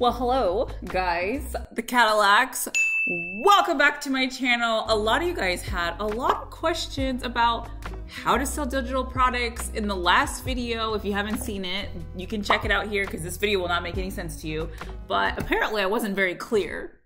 Well, hello, guys, the Cadillacs. Welcome back to my channel. A lot of you guys had a lot of questions about how to sell digital products in the last video. If you haven't seen it, you can check it out here because this video will not make any sense to you. But apparently I wasn't very clear.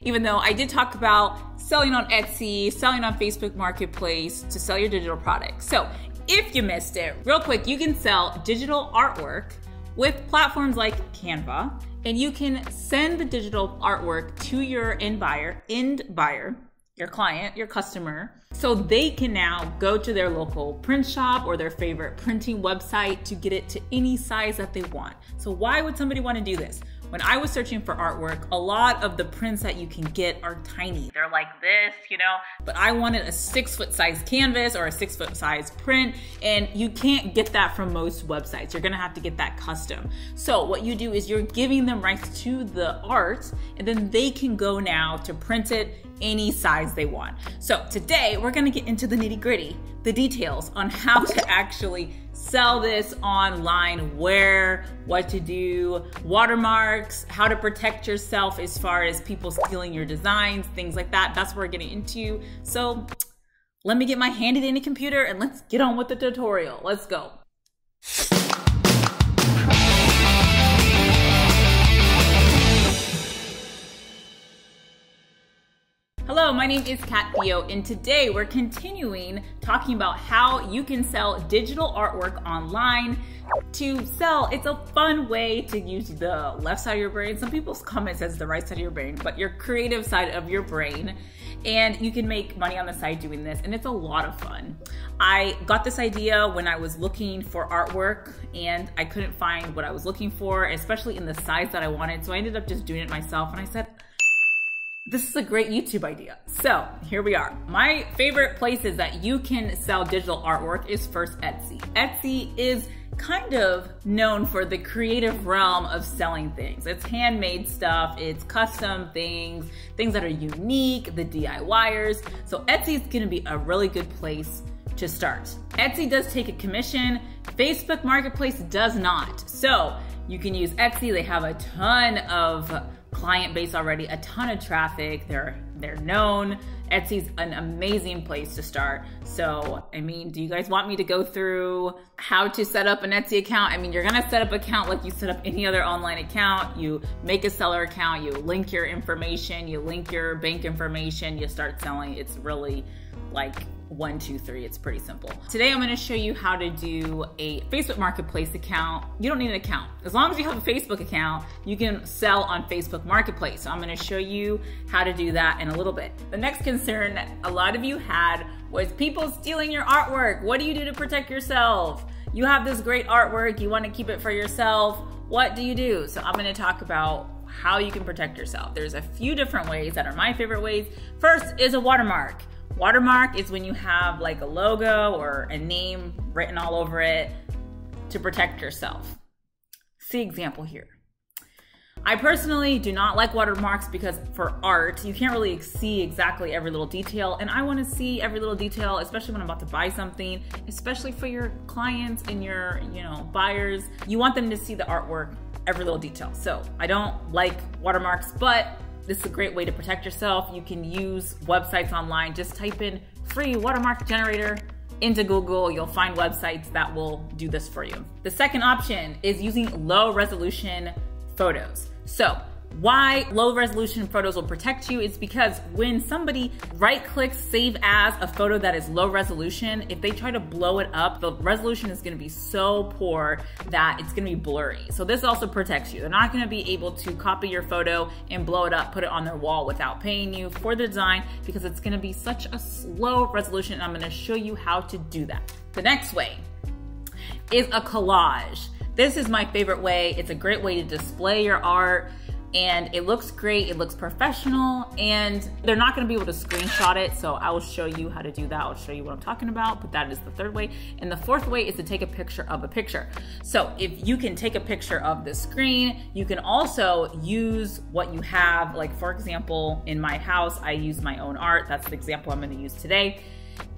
Even though I did talk about selling on Etsy, selling on Facebook Marketplace to sell your digital products. So if you missed it, real quick, you can sell digital artwork with platforms like Canva and you can send the digital artwork to your end buyer, end buyer, your client, your customer, so they can now go to their local print shop or their favorite printing website to get it to any size that they want. So why would somebody want to do this? When I was searching for artwork, a lot of the prints that you can get are tiny. They're like this, you know, but I wanted a six foot size canvas or a six foot size print, and you can't get that from most websites. You're gonna have to get that custom. So what you do is you're giving them rights to the art, and then they can go now to print it any size they want. So today we're gonna get into the nitty gritty, the details on how to actually sell this online, where, what to do, watermarks, how to protect yourself as far as people stealing your designs, things like that. That's what we're getting into. So let me get my handy dandy computer and let's get on with the tutorial. Let's go. Hello, my name is Kat Theo, and today we're continuing talking about how you can sell digital artwork online. To sell, it's a fun way to use the left side of your brain. Some people's comments says the right side of your brain, but your creative side of your brain. And you can make money on the side doing this, and it's a lot of fun. I got this idea when I was looking for artwork and I couldn't find what I was looking for, especially in the size that I wanted. So I ended up just doing it myself, and I said, this is a great YouTube idea. So here we are. My favorite places that you can sell digital artwork is first Etsy. Etsy is kind of known for the creative realm of selling things. It's handmade stuff, it's custom things, things that are unique, the DIYers. So Etsy is gonna be a really good place to start. Etsy does take a commission, Facebook Marketplace does not. So you can use Etsy, they have a ton of client base already, a ton of traffic. They're they're known. Etsy's an amazing place to start. So, I mean, do you guys want me to go through how to set up an Etsy account? I mean, you're gonna set up account like you set up any other online account. You make a seller account, you link your information, you link your bank information, you start selling. It's really like one, two, three. It's pretty simple. Today I'm gonna show you how to do a Facebook Marketplace account. You don't need an account. As long as you have a Facebook account, you can sell on Facebook Marketplace. So I'm gonna show you how to do that in a little bit. The next concern a lot of you had was people stealing your artwork. What do you do to protect yourself? You have this great artwork, you wanna keep it for yourself. What do you do? So I'm gonna talk about how you can protect yourself. There's a few different ways that are my favorite ways. First is a watermark. Watermark is when you have like a logo or a name written all over it to protect yourself. See example here. I personally do not like watermarks because for art, you can't really see exactly every little detail. And I wanna see every little detail, especially when I'm about to buy something, especially for your clients and your, you know, buyers. You want them to see the artwork, every little detail. So I don't like watermarks, but this is a great way to protect yourself. You can use websites online. Just type in free watermark generator into Google. You'll find websites that will do this for you. The second option is using low resolution photos. So why low resolution photos will protect you is because when somebody right clicks save as a photo that is low resolution, if they try to blow it up, the resolution is gonna be so poor that it's gonna be blurry. So this also protects you. They're not gonna be able to copy your photo and blow it up, put it on their wall without paying you for the design because it's gonna be such a slow resolution and I'm gonna show you how to do that. The next way is a collage. This is my favorite way. It's a great way to display your art and it looks great, it looks professional, and they're not gonna be able to screenshot it, so I will show you how to do that. I'll show you what I'm talking about, but that is the third way. And the fourth way is to take a picture of a picture. So if you can take a picture of the screen, you can also use what you have, like for example, in my house, I use my own art. That's the example I'm gonna use today.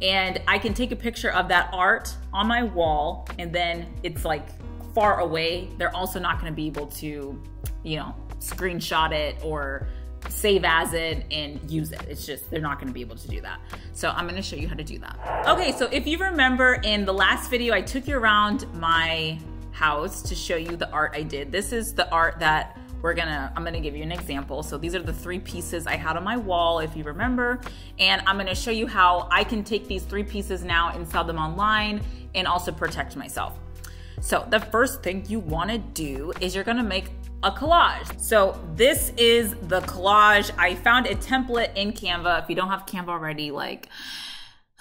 And I can take a picture of that art on my wall, and then it's like far away. They're also not gonna be able to, you know, screenshot it or save as it and use it. It's just, they're not gonna be able to do that. So I'm gonna show you how to do that. Okay, so if you remember in the last video, I took you around my house to show you the art I did. This is the art that we're gonna, I'm gonna give you an example. So these are the three pieces I had on my wall, if you remember. And I'm gonna show you how I can take these three pieces now and sell them online and also protect myself. So the first thing you wanna do is you're gonna make a collage. So this is the collage. I found a template in Canva. If you don't have Canva already, like,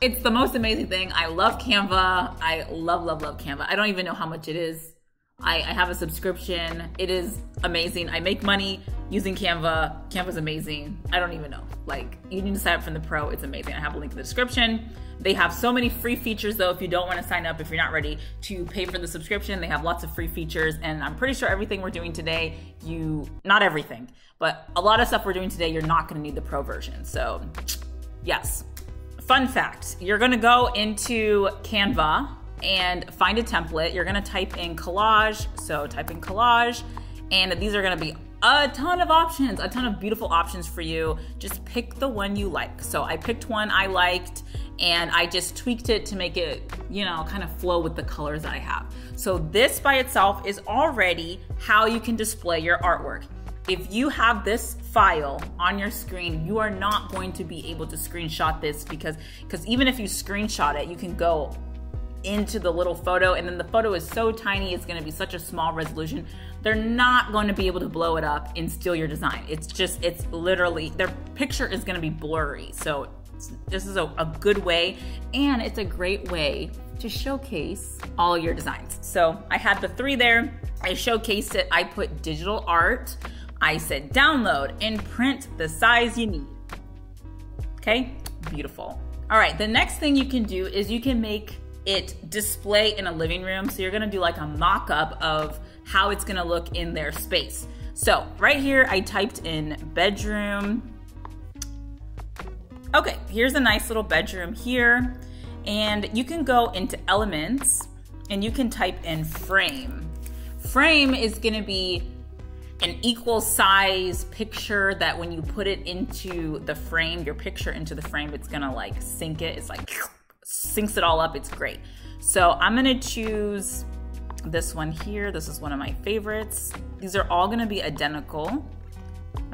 it's the most amazing thing. I love Canva. I love, love, love Canva. I don't even know how much it is. I, I have a subscription. It is amazing. I make money using Canva. Canva's amazing. I don't even know. Like, you need to sign up for the pro. It's amazing. I have a link in the description. They have so many free features though. If you don't want to sign up, if you're not ready to pay for the subscription, they have lots of free features. And I'm pretty sure everything we're doing today, you, not everything, but a lot of stuff we're doing today, you're not going to need the pro version. So, yes. Fun fact you're going to go into Canva and find a template. You're gonna type in collage. So type in collage, and these are gonna be a ton of options, a ton of beautiful options for you. Just pick the one you like. So I picked one I liked and I just tweaked it to make it, you know, kind of flow with the colors that I have. So this by itself is already how you can display your artwork. If you have this file on your screen, you are not going to be able to screenshot this because because even if you screenshot it, you can go into the little photo and then the photo is so tiny it's going to be such a small resolution they're not going to be able to blow it up and steal your design. It's just it's literally their picture is going to be blurry. So this is a, a good way and it's a great way to showcase all your designs. So i had the three there. I showcased it. I put digital art. I said download and print the size you need. Okay? Beautiful. All right the next thing you can do is you can make it display in a living room. So you're gonna do like a mock-up of how it's gonna look in their space. So right here, I typed in bedroom. Okay, here's a nice little bedroom here. And you can go into elements and you can type in frame. Frame is gonna be an equal size picture that when you put it into the frame, your picture into the frame, it's gonna like sync it. It's like syncs it all up. It's great. So I'm gonna choose this one here. This is one of my favorites. These are all gonna be identical,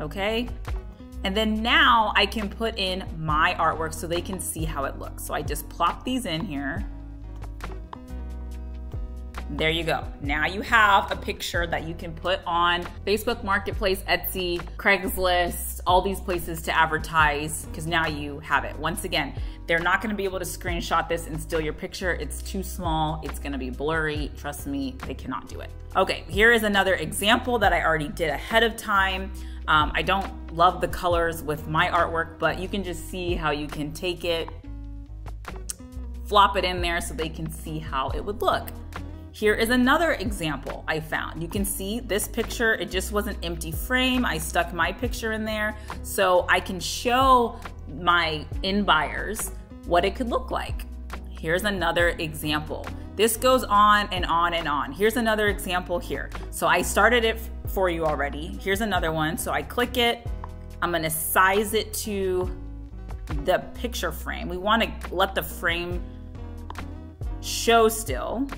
okay? And then now I can put in my artwork so they can see how it looks. So I just plop these in here. There you go. Now you have a picture that you can put on Facebook Marketplace, Etsy, Craigslist, all these places to advertise because now you have it. Once again, they're not gonna be able to screenshot this and steal your picture. It's too small, it's gonna be blurry. Trust me, they cannot do it. Okay, here is another example that I already did ahead of time. Um, I don't love the colors with my artwork, but you can just see how you can take it, flop it in there so they can see how it would look. Here is another example I found. You can see this picture, it just was an empty frame. I stuck my picture in there so I can show my in buyers what it could look like. Here's another example. This goes on and on and on. Here's another example here. So I started it for you already. Here's another one. So I click it. I'm gonna size it to the picture frame. We wanna let the frame show still.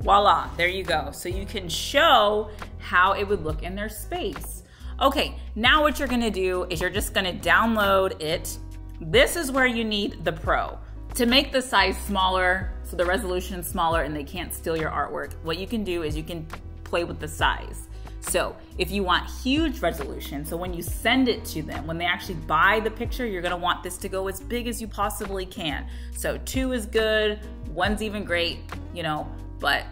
Voila, there you go. So you can show how it would look in their space. Okay, now what you're gonna do is you're just gonna download it. This is where you need the Pro. To make the size smaller, so the resolution smaller and they can't steal your artwork, what you can do is you can play with the size. So if you want huge resolution, so when you send it to them, when they actually buy the picture, you're gonna want this to go as big as you possibly can. So two is good, one's even great, you know, but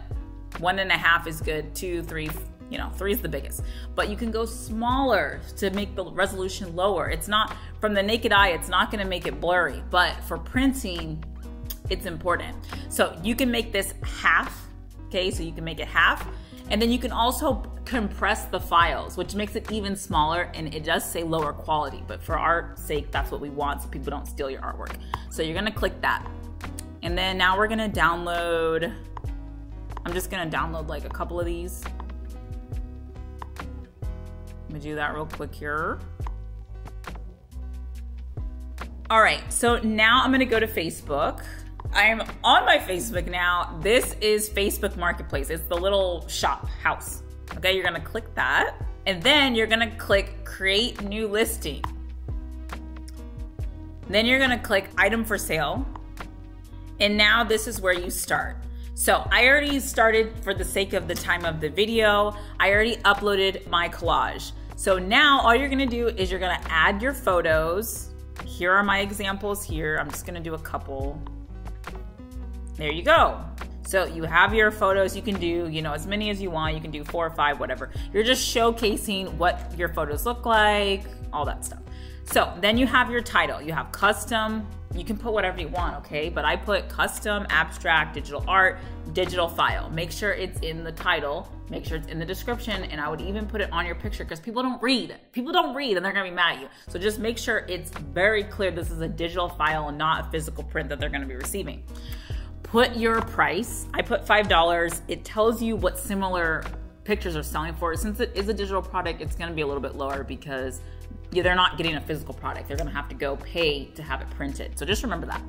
one and a half is good, two, three, you know, three is the biggest. But you can go smaller to make the resolution lower. It's not, from the naked eye, it's not gonna make it blurry, but for printing, it's important. So you can make this half, okay? So you can make it half, and then you can also compress the files, which makes it even smaller, and it does say lower quality, but for our sake, that's what we want so people don't steal your artwork. So you're gonna click that. And then now we're gonna download I'm just gonna download like a couple of these. Let me do that real quick here. All right, so now I'm gonna go to Facebook. I'm on my Facebook now. This is Facebook Marketplace. It's the little shop house. Okay, you're gonna click that, and then you're gonna click Create New Listing. Then you're gonna click Item for Sale, and now this is where you start. So I already started for the sake of the time of the video. I already uploaded my collage. So now all you're gonna do is you're gonna add your photos. Here are my examples here. I'm just gonna do a couple. There you go. So you have your photos, you can do, you know, as many as you want. You can do four or five, whatever. You're just showcasing what your photos look like, all that stuff. So then you have your title. You have custom, you can put whatever you want, okay? But I put custom, abstract, digital art, digital file. Make sure it's in the title, make sure it's in the description, and I would even put it on your picture because people don't read. People don't read and they're gonna be mad at you. So just make sure it's very clear this is a digital file and not a physical print that they're gonna be receiving put your price. I put $5. It tells you what similar pictures are selling for. Since it is a digital product, it's gonna be a little bit lower because they're not getting a physical product. They're gonna have to go pay to have it printed. So just remember that.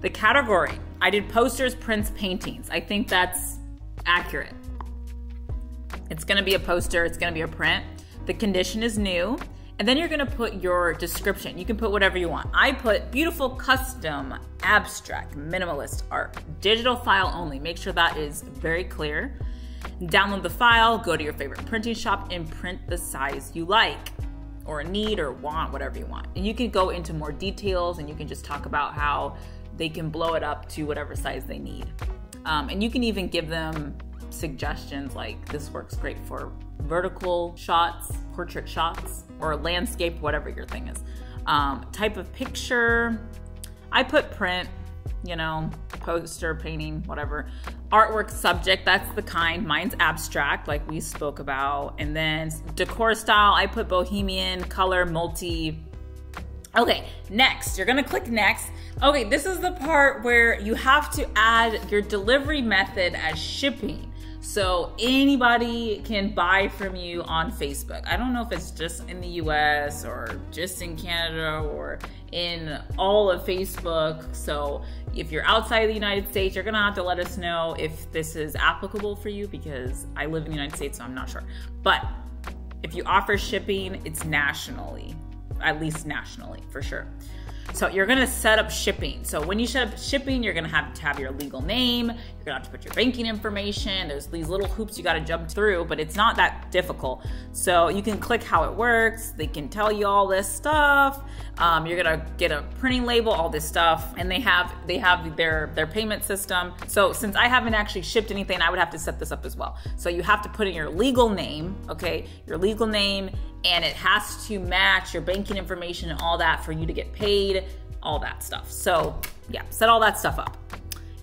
The category, I did posters, prints, paintings. I think that's accurate. It's gonna be a poster, it's gonna be a print. The condition is new. And then you're gonna put your description. You can put whatever you want. I put beautiful, custom, abstract, minimalist art, digital file only. Make sure that is very clear. Download the file, go to your favorite printing shop, and print the size you like or need or want, whatever you want. And you can go into more details and you can just talk about how they can blow it up to whatever size they need. Um, and you can even give them suggestions like this works great for vertical shots, portrait shots, or landscape, whatever your thing is. Um, type of picture, I put print, you know, poster, painting, whatever. Artwork subject, that's the kind. Mine's abstract, like we spoke about. And then decor style, I put bohemian, color, multi. Okay, next, you're gonna click next. Okay, this is the part where you have to add your delivery method as shipping. So anybody can buy from you on Facebook. I don't know if it's just in the US or just in Canada or in all of Facebook. So if you're outside of the United States, you're gonna have to let us know if this is applicable for you because I live in the United States, so I'm not sure. But if you offer shipping, it's nationally, at least nationally for sure. So you're gonna set up shipping. So when you set up shipping, you're gonna have to have your legal name, you're gonna have to put your banking information. There's these little hoops you gotta jump through, but it's not that difficult. So you can click how it works. They can tell you all this stuff. Um, you're gonna get a printing label, all this stuff, and they have they have their their payment system. So since I haven't actually shipped anything, I would have to set this up as well. So you have to put in your legal name, okay, your legal name and it has to match your banking information and all that for you to get paid, all that stuff. So, yeah, set all that stuff up.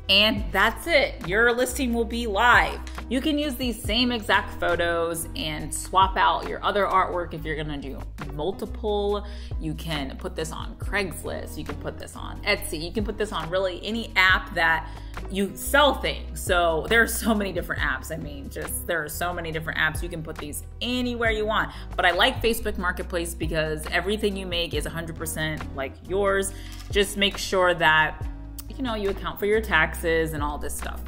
And that's it. Your listing will be live. You can use these same exact photos and swap out your other artwork if you're gonna do multiple. You can put this on Craigslist, you can put this on Etsy, you can put this on really any app that you sell things. So there are so many different apps. I mean, just there are so many different apps. You can put these anywhere you want. But I like Facebook Marketplace because everything you make is 100% like yours. Just make sure that you know, you account for your taxes and all this stuff.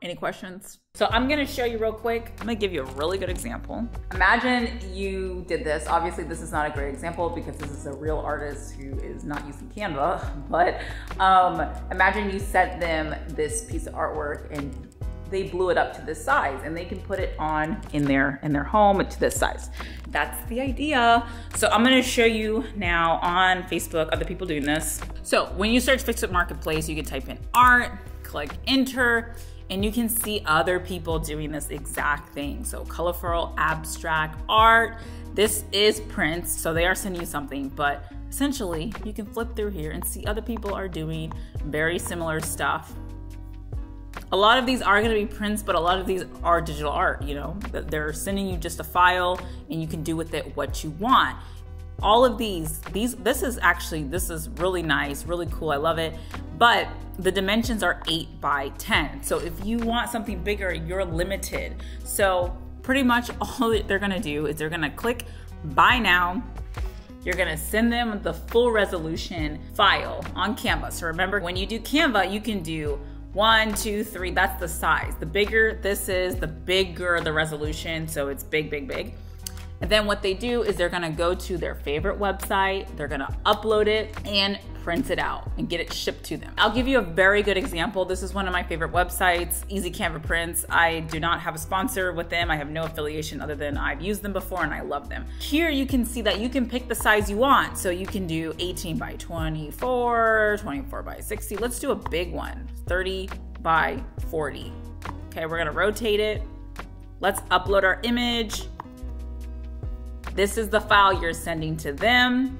Any questions? So I'm gonna show you real quick. I'm gonna give you a really good example. Imagine you did this. Obviously this is not a great example because this is a real artist who is not using Canva, but um, imagine you sent them this piece of artwork and they blew it up to this size and they can put it on in their in their home to this size. That's the idea. So I'm gonna show you now on Facebook other people doing this. So when you search Facebook Marketplace, you can type in art, click enter, and you can see other people doing this exact thing. So colorful abstract art. This is prints, so they are sending you something, but essentially you can flip through here and see other people are doing very similar stuff a lot of these are going to be prints, but a lot of these are digital art, you know. They're sending you just a file and you can do with it what you want. all of these, these, this is actually, this is really nice, really cool. I love it. But the dimensions are eight by 10. So if you want something bigger, you're limited. So pretty much all they're gonna do is they're gonna click buy now. You're gonna send them the full resolution file on Canva. So remember, when you do Canva, you can do one, two, three, that's the size. The bigger this is, the bigger the resolution. So it's big, big, big. And then what they do is they're gonna go to their favorite website, they're gonna upload it and print it out and get it shipped to them. I'll give you a very good example. This is one of my favorite websites, Easy Canvas Prints. I do not have a sponsor with them. I have no affiliation other than I've used them before and I love them. Here you can see that you can pick the size you want. So you can do 18 by 24, 24 by 60. Let's do a big one, 30 by 40. Okay, we're gonna rotate it. Let's upload our image. This is the file you're sending to them.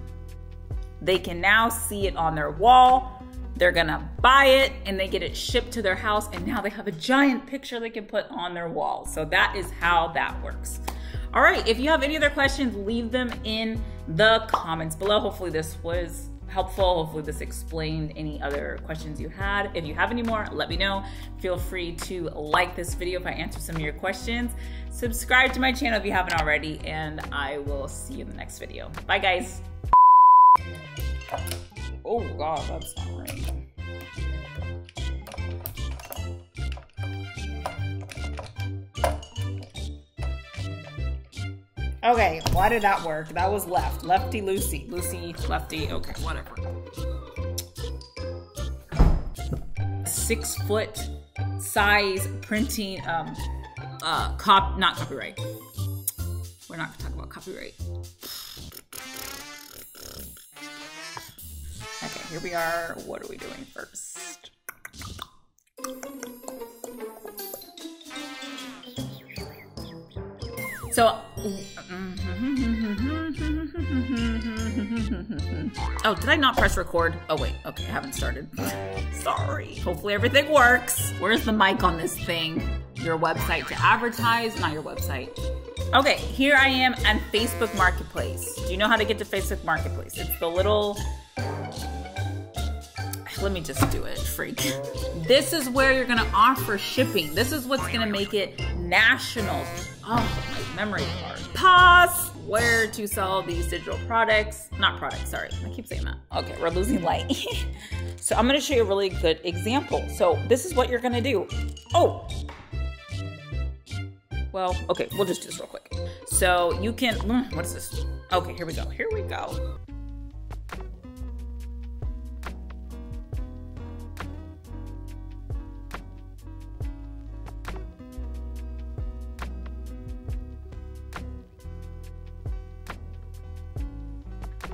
They can now see it on their wall. They're gonna buy it and they get it shipped to their house, and now they have a giant picture they can put on their wall. So that is how that works. All right, if you have any other questions, leave them in the comments below. Hopefully, this was helpful. Hopefully, this explained any other questions you had. If you have any more, let me know. Feel free to like this video if I answer some of your questions. Subscribe to my channel if you haven't already, and I will see you in the next video. Bye, guys. Oh, God, that's not Okay, why did that work? That was left. Lefty Lucy. Lucy, lefty. Okay, whatever. Six foot size printing, um, uh, cop, not copyright. We're not gonna talk about copyright. Okay, here we are. What are we doing first? So, oh, did I not press record? Oh, wait. Okay, I haven't started. Sorry. Hopefully everything works. Where's the mic on this thing? Your website to advertise, not your website. Okay, here I am on Facebook Marketplace. Do you know how to get to Facebook Marketplace? It's the little let me just do it, freak. This is where you're gonna offer shipping. This is what's gonna make it national. Oh, memory card. Pause. Where to sell these digital products. Not products, sorry. I keep saying that. Okay, we're losing light. so I'm gonna show you a really good example. So this is what you're gonna do. Oh, well, okay, we'll just do this real quick. So you can, mm, what is this? Okay, here we go. Here we go.